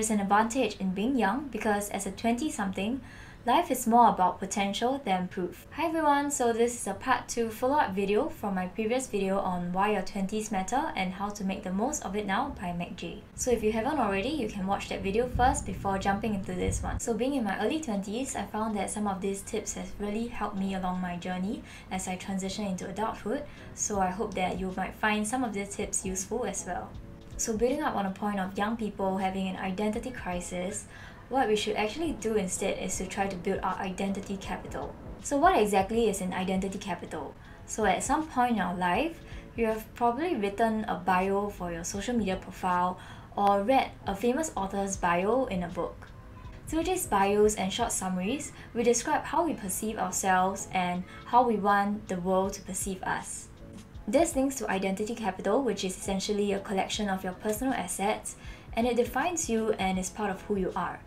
There's an advantage in being young because as a 20 something, Life is more about potential than proof. Hi everyone, so this is a part 2 follow-up video from my previous video on why your 20s matter and how to make the most of it now by Meg Jay. So if you haven't already, you can watch that video first before jumping into this one. So being in my early 20s, I found that some of these tips has really helped me along my journey as I transition into adulthood, so I hope that you might find some of these tips useful as well. So building up on a point of young people having an identity crisis, what we should actually do instead is to try to build our identity capital. So what exactly is an identity capital? So at some point in our life, you have probably written a bio for your social media profile or read a famous author's bio in a book. Through these bios and short summaries, we describe how we perceive ourselves and how we want the world to perceive us. This links to identity capital, which is essentially a collection of your personal assets, and it defines you and is part of who you are.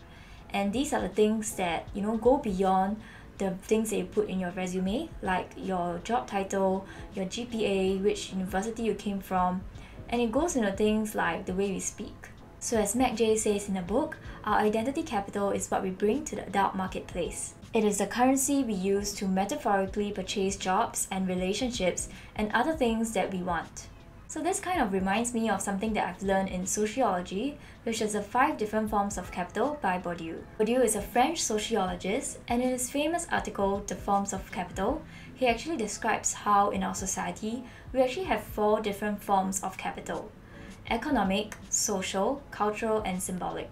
And these are the things that you know go beyond the things that you put in your resume like your job title your GPA which university you came from and it goes into things like the way we speak. So as Mac Meg Jay says in the book our identity capital is what we bring to the adult marketplace it is the currency we use to metaphorically purchase jobs and relationships and other things that we want so this kind of reminds me of something that I've learned in sociology, which is the five different forms of capital by Bourdieu. Bourdieu is a French sociologist, and in his famous article, The Forms of Capital, he actually describes how in our society, we actually have four different forms of capital. Economic, social, cultural, and symbolic.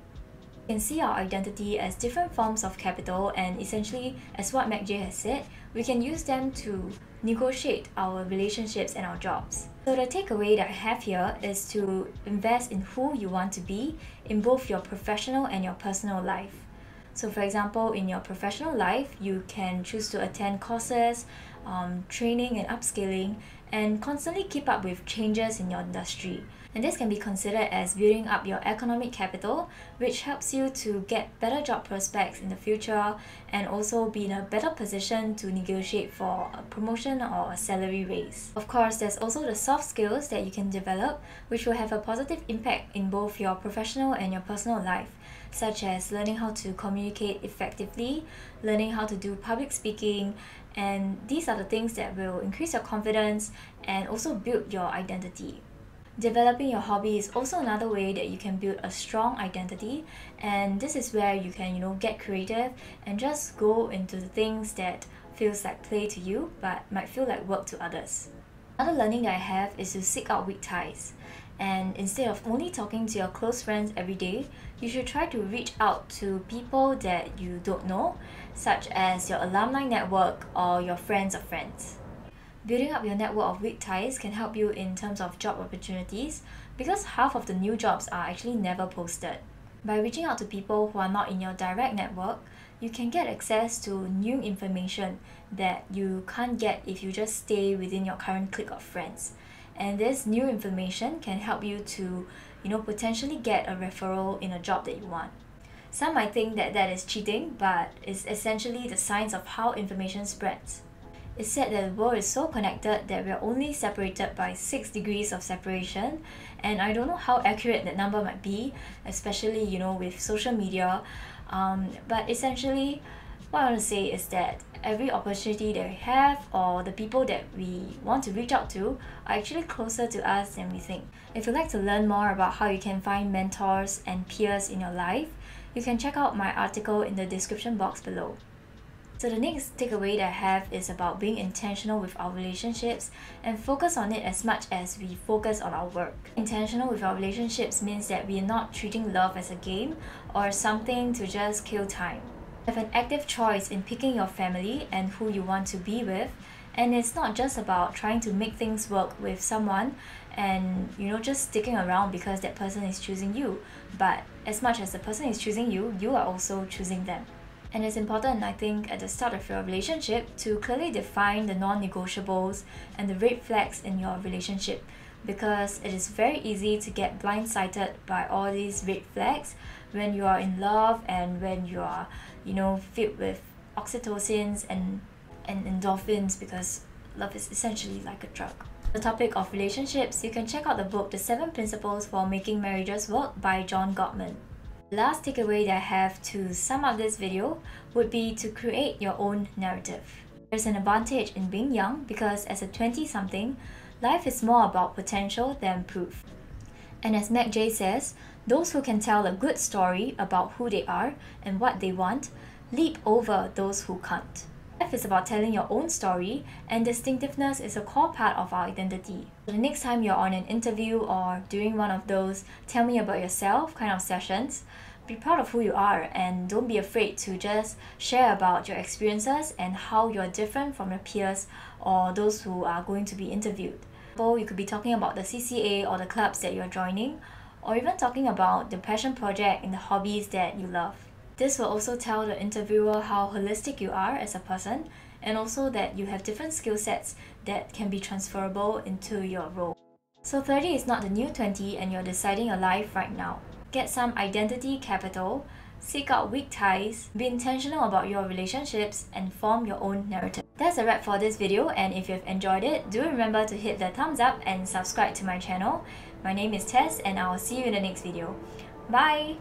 Can see our identity as different forms of capital and essentially, as what Meg Jay has said, we can use them to negotiate our relationships and our jobs. So the takeaway that I have here is to invest in who you want to be in both your professional and your personal life. So for example, in your professional life, you can choose to attend courses, um, training and upskilling, and constantly keep up with changes in your industry and this can be considered as building up your economic capital, which helps you to get better job prospects in the future and also be in a better position to negotiate for a promotion or a salary raise. Of course, there's also the soft skills that you can develop, which will have a positive impact in both your professional and your personal life such as learning how to communicate effectively, learning how to do public speaking, and these are the things that will increase your confidence and also build your identity. Developing your hobby is also another way that you can build a strong identity and this is where you can you know get creative and just go into the things that feels like play to you but might feel like work to others. Another learning that I have is to seek out weak ties and instead of only talking to your close friends every day, you should try to reach out to people that you don't know, such as your alumni network or your friends of friends. Building up your network of weak ties can help you in terms of job opportunities because half of the new jobs are actually never posted. By reaching out to people who are not in your direct network, you can get access to new information that you can't get if you just stay within your current clique of friends. And this new information can help you to, you know, potentially get a referral in a job that you want. Some might think that that is cheating, but it's essentially the science of how information spreads. It's said that the world is so connected that we are only separated by 6 degrees of separation and I don't know how accurate that number might be, especially you know with social media. Um, but essentially what I want to say is that every opportunity that we have or the people that we want to reach out to are actually closer to us than we think. If you'd like to learn more about how you can find mentors and peers in your life, you can check out my article in the description box below. So the next takeaway that I have is about being intentional with our relationships and focus on it as much as we focus on our work. Intentional with our relationships means that we are not treating love as a game or something to just kill time. Have an active choice in picking your family and who you want to be with and it's not just about trying to make things work with someone and you know just sticking around because that person is choosing you but as much as the person is choosing you you are also choosing them and it's important, I think, at the start of your relationship to clearly define the non negotiables and the red flags in your relationship because it is very easy to get blindsided by all these red flags when you are in love and when you are, you know, filled with oxytocins and, and endorphins because love is essentially like a drug. The topic of relationships, you can check out the book The Seven Principles for Making Marriages Work by John Gottman. Last takeaway that I have to sum up this video would be to create your own narrative. There's an advantage in being young because as a 20-something, life is more about potential than proof. And as Meg Jay says, those who can tell a good story about who they are and what they want leap over those who can't. Life is about telling your own story, and distinctiveness is a core part of our identity. The next time you're on an interview or doing one of those tell me about yourself kind of sessions, be proud of who you are and don't be afraid to just share about your experiences and how you're different from your peers or those who are going to be interviewed. So you could be talking about the CCA or the clubs that you're joining, or even talking about the passion project and the hobbies that you love. This will also tell the interviewer how holistic you are as a person and also that you have different skill sets that can be transferable into your role. So 30 is not the new 20 and you're deciding your life right now. Get some identity capital, seek out weak ties, be intentional about your relationships, and form your own narrative. That's a wrap for this video and if you've enjoyed it, do remember to hit the thumbs up and subscribe to my channel. My name is Tess and I'll see you in the next video. Bye!